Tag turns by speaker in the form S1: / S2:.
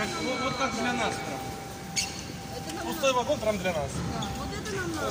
S1: Как, вот вот как для нас прям. Пустой вагон прям для нас.
S2: Да, Вот это нам надо.